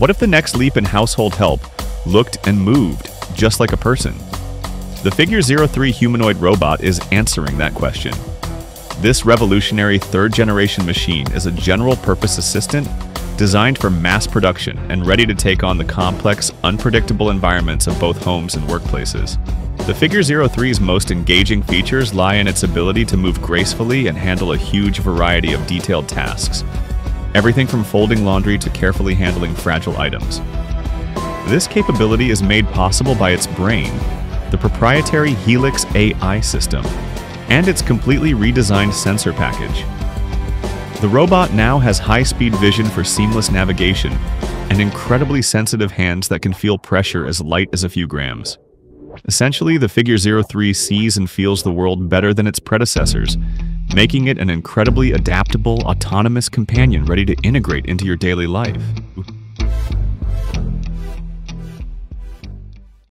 What if the next leap in household help looked and moved just like a person? The Figure 03 humanoid robot is answering that question. This revolutionary third-generation machine is a general-purpose assistant designed for mass production and ready to take on the complex, unpredictable environments of both homes and workplaces. The Figure 03's most engaging features lie in its ability to move gracefully and handle a huge variety of detailed tasks. Everything from folding laundry to carefully handling fragile items. This capability is made possible by its brain, the proprietary Helix AI system, and its completely redesigned sensor package. The robot now has high-speed vision for seamless navigation and incredibly sensitive hands that can feel pressure as light as a few grams. Essentially, the Figure 03 sees and feels the world better than its predecessors, making it an incredibly adaptable, autonomous companion ready to integrate into your daily life.